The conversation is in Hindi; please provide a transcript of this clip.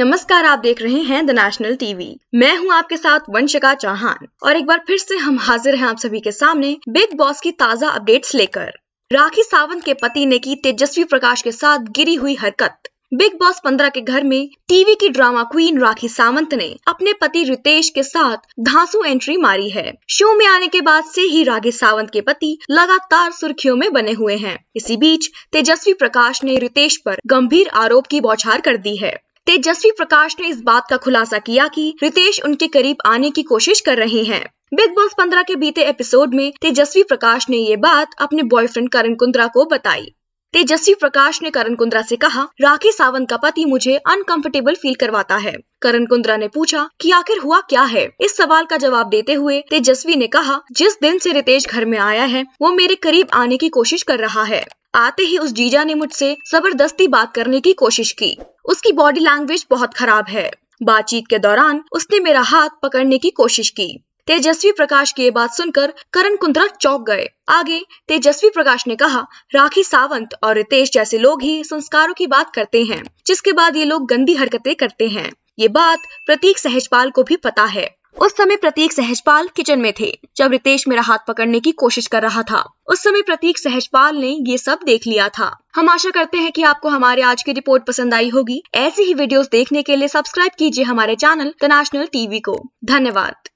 नमस्कार, आप देख रहे हैं द नेशनल टीवी मैं हूँ आपके साथ वंशिका चौहान, और एक बार फिर से हम हाजिर हैं आप सभी के सामने बिग बॉस की ताज़ा अपडेट्स लेकर। राखी सावंत के पति ने की तेजस्वी प्रकाश के साथ गिरी हुई हरकत। बिग बॉस 15 के घर में टीवी की ड्रामा क्वीन राखी सावंत ने अपने पति रितेश के साथ धांसू एंट्री मारी है। शो में आने के बाद से ही राखी सावंत के पति लगातार सुर्खियों में बने हुए हैं। इसी बीच तेजस्वी प्रकाश ने रितेश पर गंभीर आरोप की बौछार कर दी है। तेजस्वी प्रकाश ने इस बात का खुलासा किया कि रितेश उनके करीब आने की कोशिश कर रहे हैं। बिग बॉस 15 के बीते एपिसोड में तेजस्वी प्रकाश ने ये बात अपने बॉयफ्रेंड करण कुंद्रा को बताई। तेजस्वी प्रकाश ने करण कुंद्रा से कहा राखी सावंत का पति मुझे अनकंफर्टेबल फील करवाता है। करण कुंद्रा ने पूछा कि आखिर हुआ क्या है? इस सवाल का जवाब देते हुए तेजस्वी ने कहा, जिस दिन से रितेश घर में आया है, वो मेरे करीब आने की कोशिश कर रहा है। आते ही उस जीजा ने मुझसे ज़बरदस्ती बात करने की कोशिश की। उसकी बॉडी लैंग्वेज बहुत खराब है। बातचीत के दौरान उसने मेरा हाथ पकड़ने की कोशिश की। तेजस्वी प्रकाश की ये बात सुनकर करण कुंद्रा चौक गए। आगे तेजस्वी प्रकाश ने कहा, राखी सावंत और रितेश जैसे लोग ही संस्कारों की बात करते हैं, जिसके बाद ये लोग गंदी हरकतें करते हैं। ये बात प्रतीक सहजपाल को भी पता है। उस समय प्रतीक सहजपाल किचन में थे, जब रितेश मेरा हाथ पकड़ने की कोशिश कर रहा था। उस समय प्रतीक सहजपाल ने ये सब देख लिया था। हम आशा करते हैं कि आपको हमारे आज की रिपोर्ट पसंद आई होगी। ऐसी ही वीडियोस देखने के लिए सब्सक्राइब कीजिए हमारे चैनल द नेशनल टीवी को। धन्यवाद।